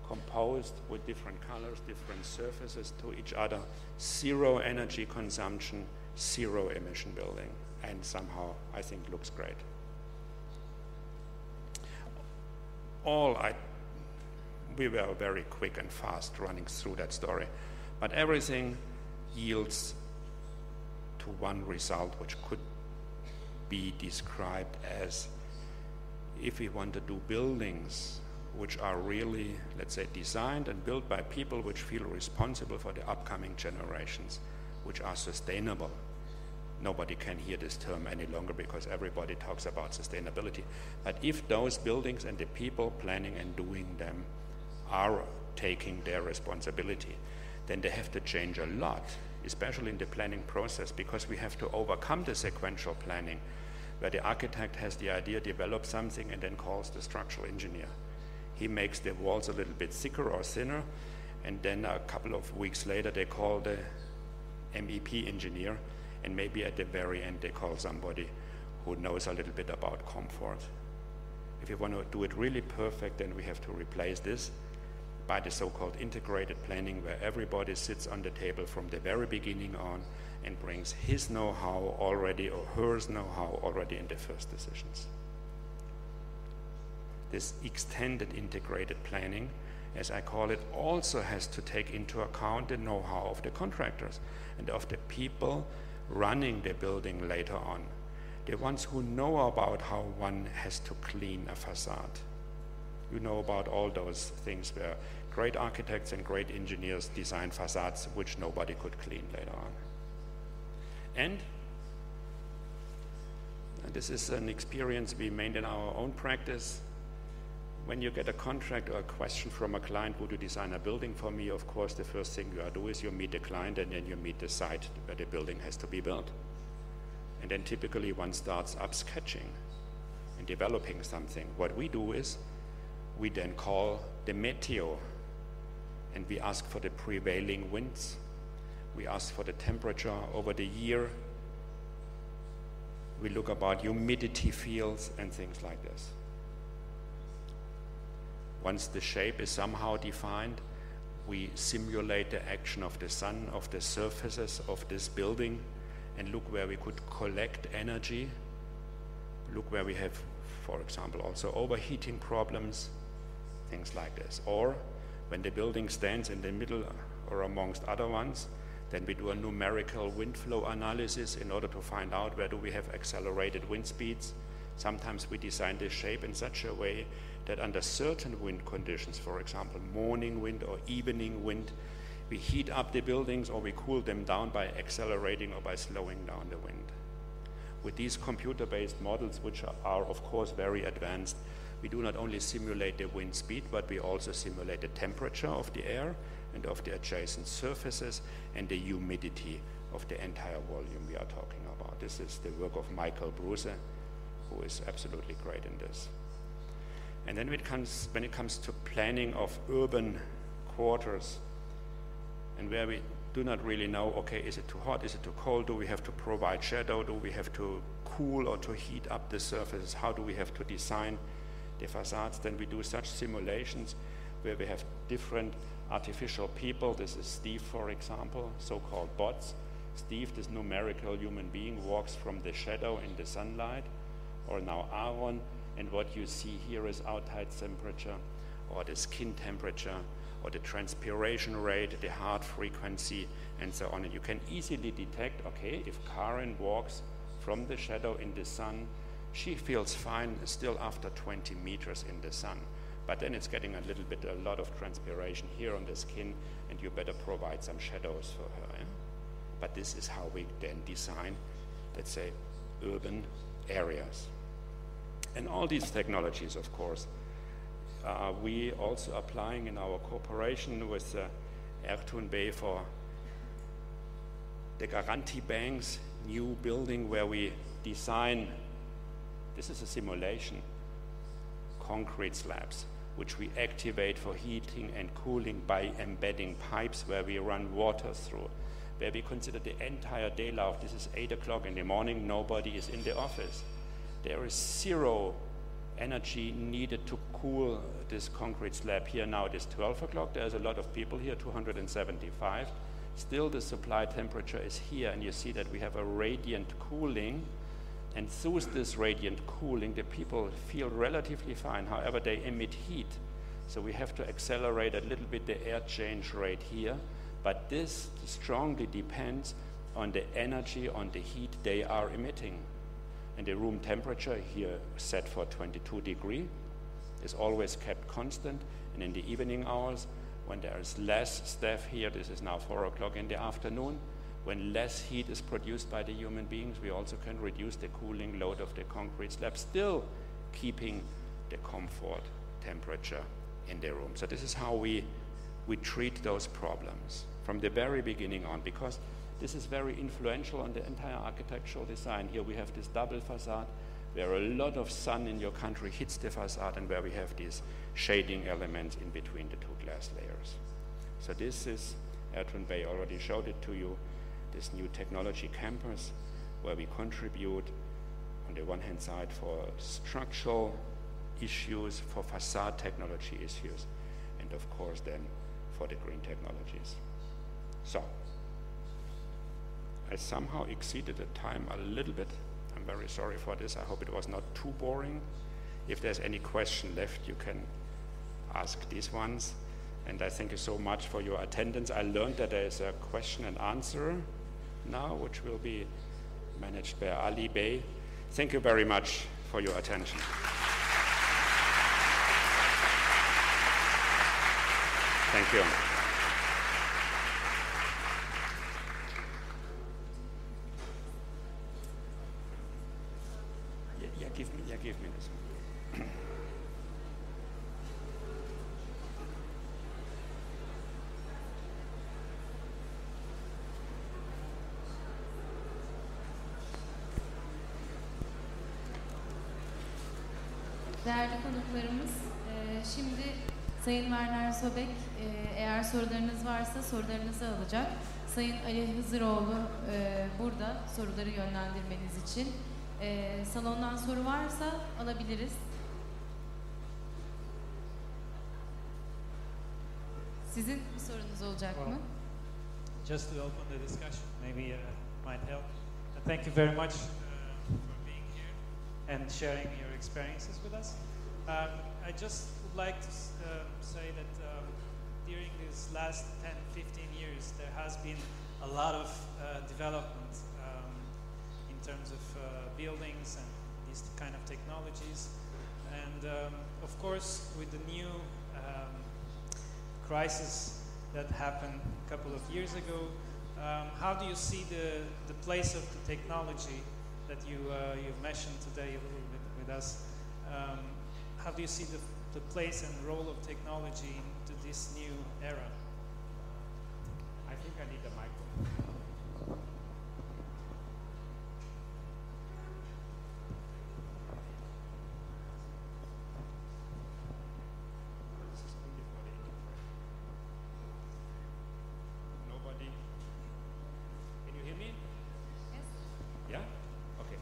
composed with different colors, different surfaces to each other, zero energy consumption, zero emission building, and somehow I think looks great. All I, we were very quick and fast running through that story, but everything yields to one result which could be described as if we want to do buildings which are really, let's say, designed and built by people which feel responsible for the upcoming generations, which are sustainable. Nobody can hear this term any longer because everybody talks about sustainability. But if those buildings and the people planning and doing them are taking their responsibility, then they have to change a lot, especially in the planning process, because we have to overcome the sequential planning where the architect has the idea, develops something, and then calls the structural engineer. He makes the walls a little bit thicker or thinner, and then a couple of weeks later they call the MEP engineer, and maybe at the very end they call somebody who knows a little bit about comfort. If you want to do it really perfect, then we have to replace this by the so-called integrated planning where everybody sits on the table from the very beginning on and brings his know-how already or hers know-how already in the first decisions. This extended integrated planning, as I call it, also has to take into account the know-how of the contractors and of the people running the building later on. The ones who know about how one has to clean a facade. You know about all those things where great architects and great engineers design facades which nobody could clean later on. And, this is an experience we made in our own practice. When you get a contract or a question from a client, would you design a building for me? Of course, the first thing you do is you meet the client and then you meet the site where the building has to be built. And then typically one starts up sketching and developing something. What we do is we then call the meteo and we ask for the prevailing winds we ask for the temperature over the year. We look about humidity fields and things like this. Once the shape is somehow defined, we simulate the action of the sun, of the surfaces of this building, and look where we could collect energy. Look where we have, for example, also overheating problems, things like this. Or when the building stands in the middle or amongst other ones, then we do a numerical wind flow analysis in order to find out where do we have accelerated wind speeds. Sometimes we design the shape in such a way that under certain wind conditions, for example, morning wind or evening wind, we heat up the buildings or we cool them down by accelerating or by slowing down the wind. With these computer-based models, which are of course very advanced, we do not only simulate the wind speed, but we also simulate the temperature of the air and of the adjacent surfaces and the humidity of the entire volume we are talking about. This is the work of Michael Bruse, who is absolutely great in this. And then when it comes, when it comes to planning of urban quarters, and where we do not really know, okay, is it too hot, is it too cold, do we have to provide shadow, do we have to cool or to heat up the surfaces, how do we have to design the facades, then we do such simulations where we have different artificial people. This is Steve, for example, so-called bots. Steve, this numerical human being, walks from the shadow in the sunlight, or now Aaron, and what you see here is outside temperature, or the skin temperature, or the transpiration rate, the heart frequency, and so on. And you can easily detect, okay, if Karen walks from the shadow in the sun, she feels fine still after 20 meters in the sun but then it's getting a little bit, a lot of transpiration here on the skin, and you better provide some shadows for her. Yeah? But this is how we then design, let's say, urban areas. And all these technologies, of course, uh, we also applying in our cooperation with uh, Ertun Bay for the Garanti Bank's new building where we design, this is a simulation, concrete slabs, which we activate for heating and cooling by embedding pipes where we run water through, where we consider the entire day life. This is 8 o'clock in the morning, nobody is in the office. There is zero energy needed to cool this concrete slab here now. It is 12 o'clock. There's a lot of people here 275 still the supply temperature is here and you see that we have a radiant cooling. And through this radiant cooling the people feel relatively fine. However they emit heat. So we have to accelerate a little bit the air change rate here. But this strongly depends on the energy on the heat they are emitting and the room temperature here set for 22 degree is always kept constant. And in the evening hours, when there is less staff here, this is now 4 o'clock in the afternoon, when less heat is produced by the human beings, we also can reduce the cooling load of the concrete slab, still keeping the comfort temperature in the room. So this is how we, we treat those problems from the very beginning on, because this is very influential on the entire architectural design. Here we have this double facade where a lot of sun in your country hits the facade and where we have these shading elements in between the two glass layers. So this is, Ertun Bay already showed it to you, this new technology campus where we contribute on the one hand side for structural issues, for facade technology issues, and of course then for the green technologies. So, I somehow exceeded the time a little bit. I'm very sorry for this. I hope it was not too boring. If there's any question left, you can ask these ones. And I thank you so much for your attendance. I learned that there is a question and answer now, which will be managed by Ali Bey. Thank you very much for your attention. Thank you. Sobek e, eğer sorularınız varsa sorularınızı alacak. Sayın Ali Hızıroğlu e, burada soruları yönlendirmeniz için. E, salondan soru varsa alabiliriz. Sizin bir sorunuz olacak mı? Just to open the discussion, maybe uh, might help. Thank you very much uh, for being here and sharing your experiences with us. Um, I just would like to uh, say that um, during these last 10, 15 years, there has been a lot of uh, development um, in terms of uh, buildings and these kind of technologies. And um, of course, with the new um, crisis that happened a couple of years ago, um, how do you see the, the place of the technology that you, uh, you've mentioned today a little bit with us? How do you see the, the place and role of technology into this new era? I think I need a microphone. Nobody? Can you hear me? Yes. Yeah? Okay.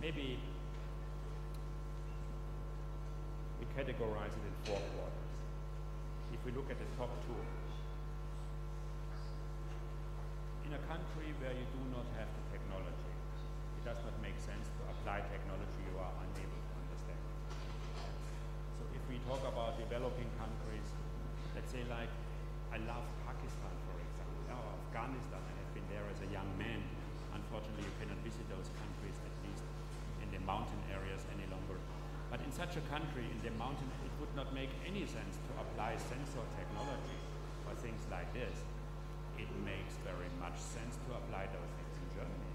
Maybe we categorize it in four quarters. If we look at the top two, in a country where you do not have the technology, it does not make sense to apply technology you are unable to understand. So if we talk about developing countries, let's say like I love Pakistan, for example, or Afghanistan. I have been there as a young man. Unfortunately, you cannot visit those countries, at least in the mountain areas any longer. But in such a country, in the mountain, it would not make any sense to apply sensor technology for things like this. It makes very much sense to apply those things. In Germany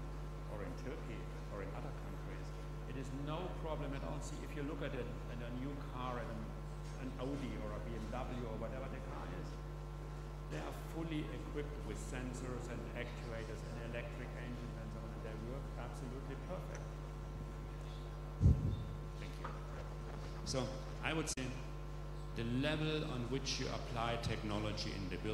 or in Turkey or in other countries. It is no problem at all. See, if you look at a, at a new car, an Audi or a BMW or whatever the car is, they are fully equipped with sensors and actuators and electric engines and so on, and they work absolutely perfect. Thank you. So I would say the level on which you apply technology in the building